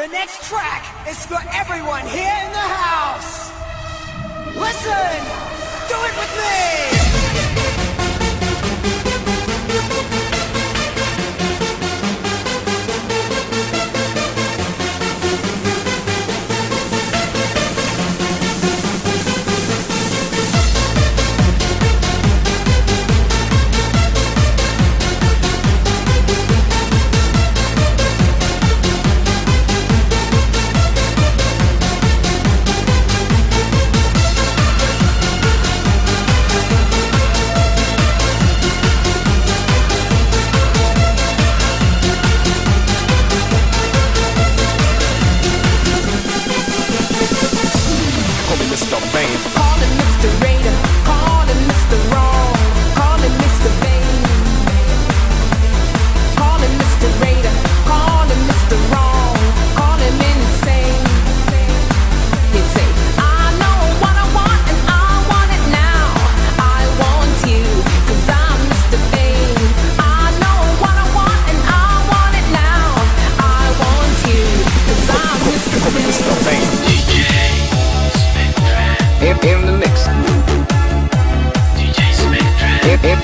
The next track is for everyone here in the house. Listen, do it with me.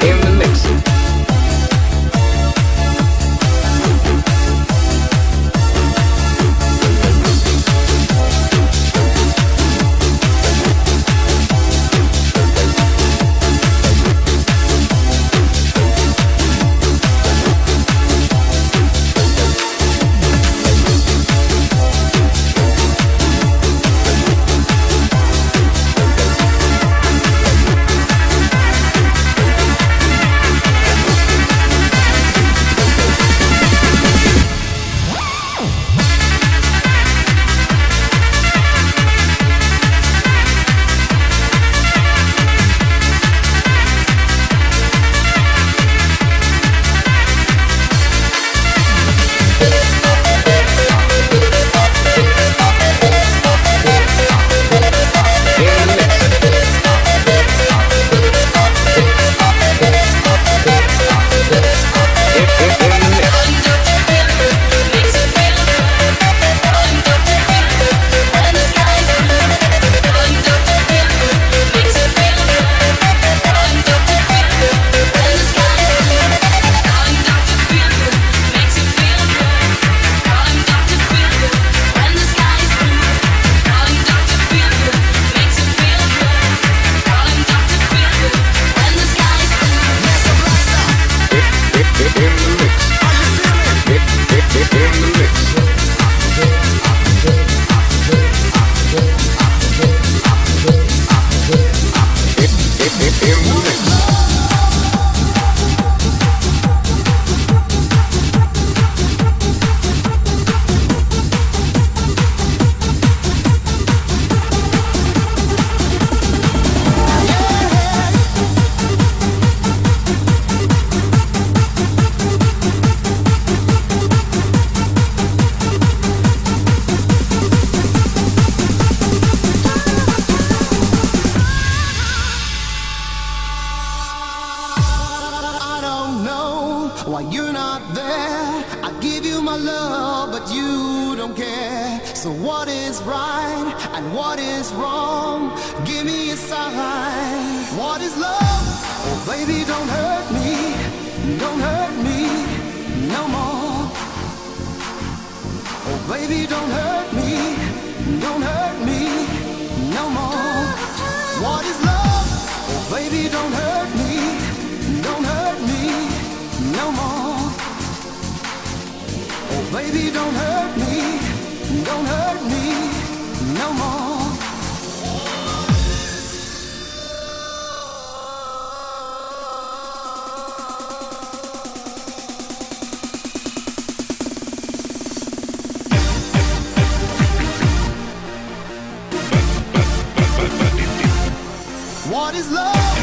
In love, but you don't care. So what is right and what is wrong? Give me a sign. What is love? Oh, baby, don't hurt me. no more. What is love?